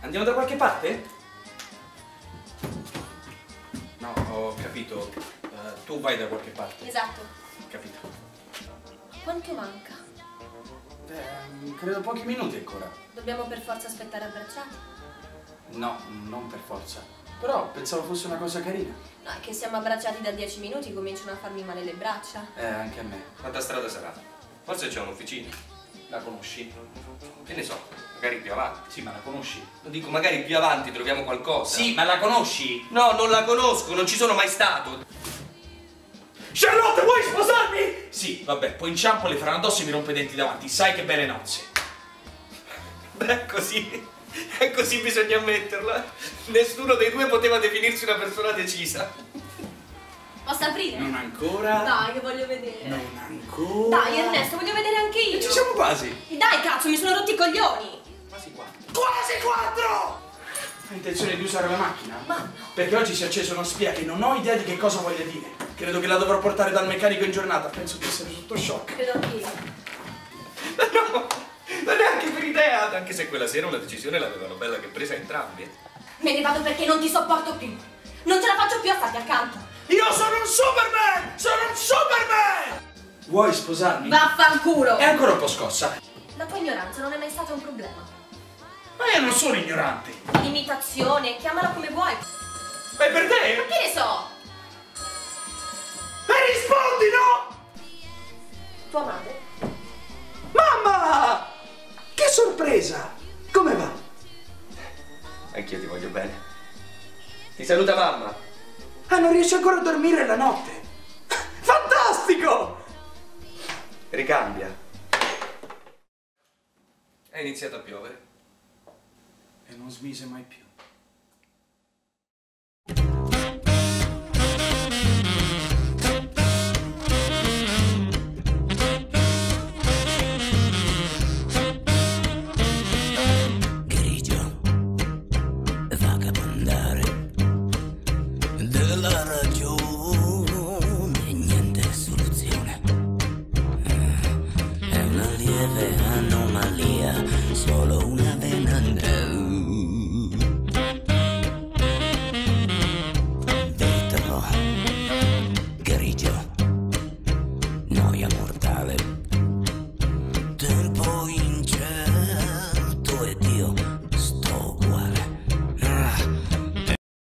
Andiamo da qualche parte? No, ho capito. Eh, tu vai da qualche parte. Esatto. Capito. Quanto manca? Beh, credo pochi minuti ancora. Dobbiamo per forza aspettare abbracciati? No, non per forza. Però pensavo fosse una cosa carina. No, è che siamo abbracciati da 10 minuti cominciano a farmi male le braccia. Eh, anche a me. Quanta strada sarà? Forse c'è un'officina. La conosci? Che ne so, magari più avanti. Sì, ma la conosci? Lo dico, magari più avanti troviamo qualcosa. Sì, ma la conosci? No, non la conosco, non ci sono mai stato. Charlotte, vuoi sposarmi? Sì, vabbè, poi inciampo le faranno addosso e mi rompe i denti davanti. Sai che belle nozze. Beh, così. E così bisogna ammetterla. Nessuno dei due poteva definirsi una persona decisa. Posso aprire? Non ancora. Dai, che voglio vedere. Non ancora. Dai, Ernesto, voglio vedere anche io. E ci siamo quasi. Dai, cazzo, mi sono rotti i coglioni. Quasi quattro. Quasi quattro! Hai intenzione di usare la macchina? Ma no. Perché oggi si è acceso una spia che non ho idea di che cosa voglia dire. Credo che la dovrò portare dal meccanico in giornata. Penso di essere sotto shock. Credo anch'io. No, non neanche per idea. Anche se quella sera una decisione l'avevano bella che presa entrambi. Me ne vado perché non ti sopporto più. Non ce la faccio più a starti accanto. Io sono un Superman! Sono un Superman! Vuoi sposarmi? Vaffanculo. È ancora un po' scossa. La tua ignoranza non è mai stata un problema. Ma io non sono ignorante. Limitazione, chiamala come vuoi. Ma è per te? Che ne so? Sorpresa! Come va? Anch'io ti voglio bene. Ti saluta mamma. Ah, non riesci ancora a dormire la notte? Fantastico! Ricambia. È iniziato a piovere. E non smise mai più.